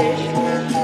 fish.